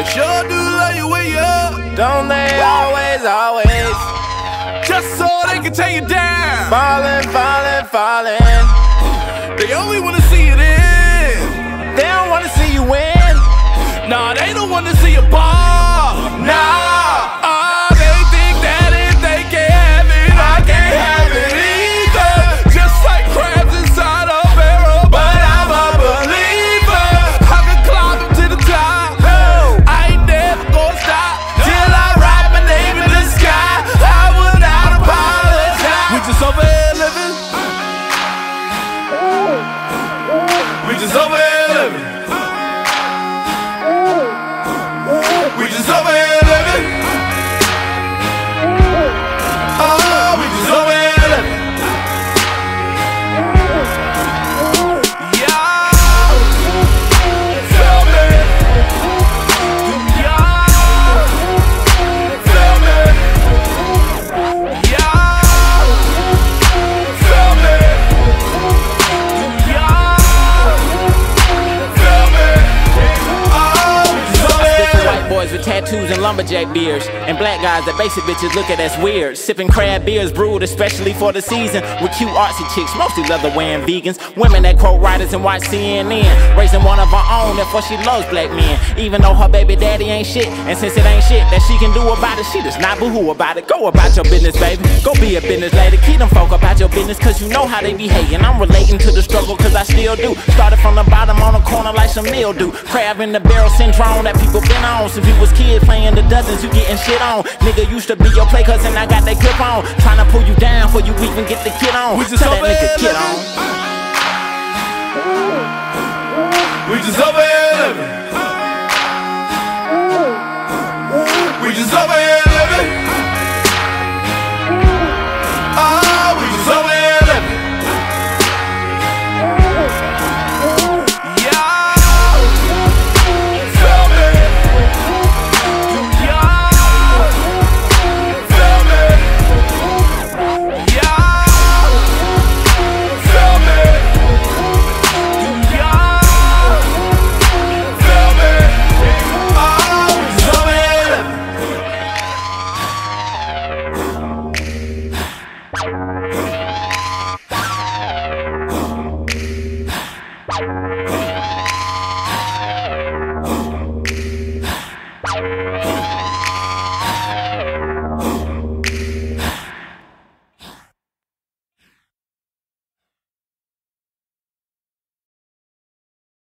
They sure do love you when you're up. Don't they always, always Just so they can take you down. falling, falling, falling? They only wanna see it in. They don't wanna see you win. Nah, they don't wanna see you ball. Nah. Just over here living. We just over here living. We just over here boys with tattoos and lumberjack beards, and black guys that basic bitches look at as weird. Sipping crab beers brewed especially for the season, with cute artsy chicks, mostly leather wearing vegans. Women that quote writers and watch CNN, raising one of her own, therefore she loves black men. Even though her baby daddy ain't shit, and since it ain't shit that she can do about it, she does not boohoo about it. Go about your business, baby. Go be a business lady. Keep them folk about your business, cause you know how they be hating. I'm relating to the struggle, cause I still do. Started from the bottom on the corner like some mildew. Crab in the barrel syndrome that people been on since we was kids playing the dozens. You getting shit on. Nigga used to be your play, cause and I got that grip on. Trying to pull you down before you even get the kid on. We just Tell that over nigga get on. We just over